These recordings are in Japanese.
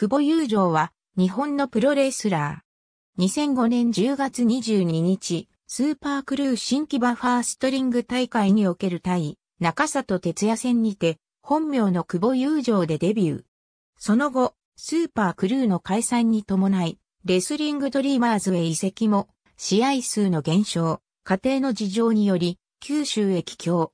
久保友情は日本のプロレスラー。2005年10月22日、スーパークルー新木場ファーストリング大会における対中里哲也戦にて、本名の久保友情でデビュー。その後、スーパークルーの解散に伴い、レスリングドリーマーズへ移籍も、試合数の減少、家庭の事情により、九州へ帰郷。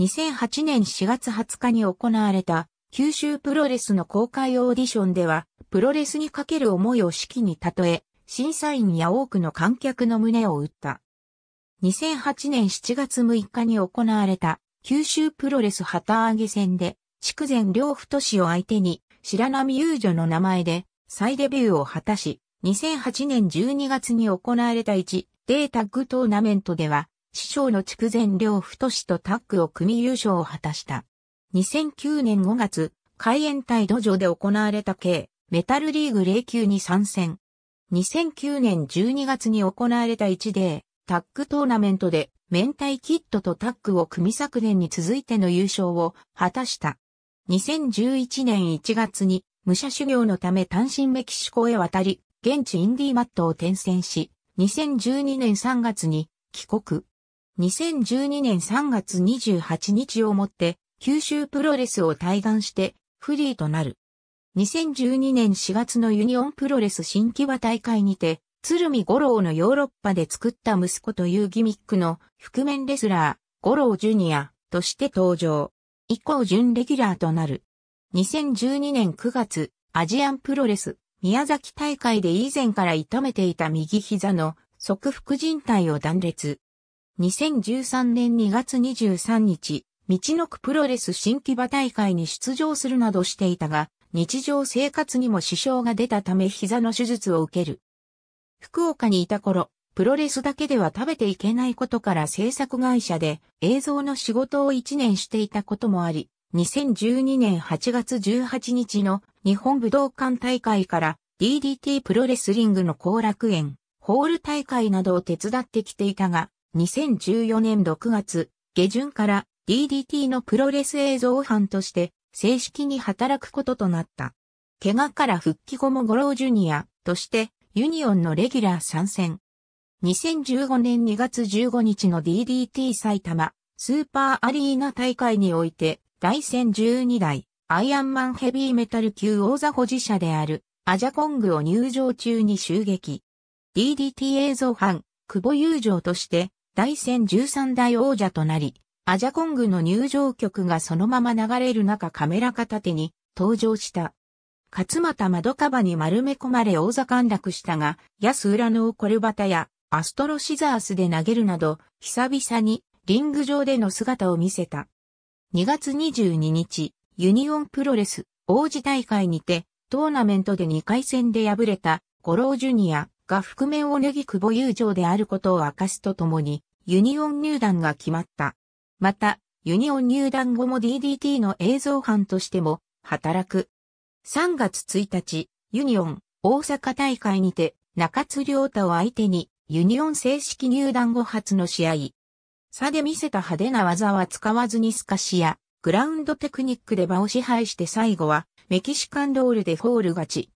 2008年4月20日に行われた九州プロレスの公開オーディションでは、プロレスにかける思いを式に例え、審査員や多くの観客の胸を打った。2008年7月6日に行われた九州プロレス旗揚げ戦で、筑前両太氏を相手に白波遊女の名前で再デビューを果たし、2008年12月に行われた1データッグトーナメントでは、師匠の筑前両太氏とタッグを組み優勝を果たした。2009年5月、海援隊土壌で行われた系メタルリーグ0級に参戦。2009年12月に行われた1データッグトーナメントで明太キットとタッグを組み昨年に続いての優勝を果たした。2011年1月に武者修行のため単身メキシコへ渡り、現地インディーマットを転戦し、2012年3月に帰国。2012年3月28日をもって九州プロレスを退団してフリーとなる。2012年4月のユニオンプロレス新木場大会にて鶴見五郎のヨーロッパで作った息子というギミックの覆面レスラー、五郎ジュニアとして登場。以降準レギュラーとなる。2012年9月、アジアンプロレス、宮崎大会で以前から痛めていた右膝の側副靭帯を断裂。2013年2月23日、みちのくプロレス新木場大会に出場するなどしていたが、日常生活にも支障が出たため膝の手術を受ける。福岡にいた頃、プロレスだけでは食べていけないことから制作会社で映像の仕事を1年していたこともあり、2012年8月18日の日本武道館大会から DDT プロレスリングの後楽園、ホール大会などを手伝ってきていたが、2014年6月下旬から DDT のプロレス映像班として正式に働くこととなった。怪我から復帰後も五郎ジュニアとしてユニオンのレギュラー参戦。2015年2月15日の DDT 埼玉スーパーアリーナ大会において第1012代アイアンマンヘビーメタル級王座保持者であるアジャコングを入場中に襲撃。DDT 映像班、久保佑允として第1013代王者となり、アジャコングの入場曲がそのまま流れる中カメラ片手に登場した。勝又窓カバに丸め込まれ王座陥落したが、安浦のコルバタやアストロシザースで投げるなど、久々にリング上での姿を見せた。2月22日、ユニオンプロレス王子大会にて、トーナメントで2回戦で敗れた五郎ジュニアが覆面を脱ぎ久保佑允であることを明かすとともに、ユニオン入団が決まった。また、ユニオン入団後も DDT の映像班としても働く。3月1日、ユニオン大阪大会にて中津良太を相手にユニオン正式入団後初の試合。差で見せた派手な技は使わずにスカシやグラウンドテクニックで場を支配して最後はメキシカンロールでフォール勝ち。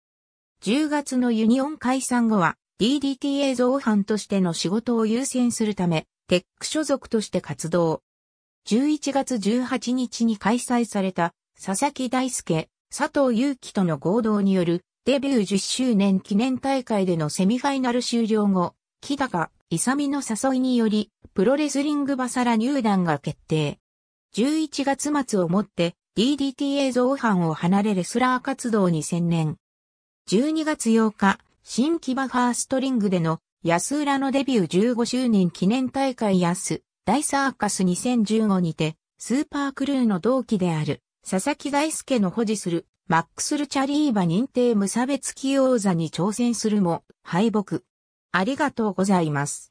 10月のユニオン解散後は DDT 映像班としての仕事を優先するため、テック所属として活動。11月18日に開催された佐々木大輔佐藤祐樹との合同によるデビュー10周年記念大会でのセミファイナル終了後、木高、勇の誘いにより、プロレスリングバサラ入団が決定。11月末をもって DDT 映像班を離れレスラー活動に専念。12月8日、新木場ファーストリングでの安浦のデビュー15周年記念大会安大サーカス2015にて、スーパークルーの同期である佐々木大輔の保持するマックスルチャリーバ認定無差別起用座に挑戦するも敗北。ありがとうございます。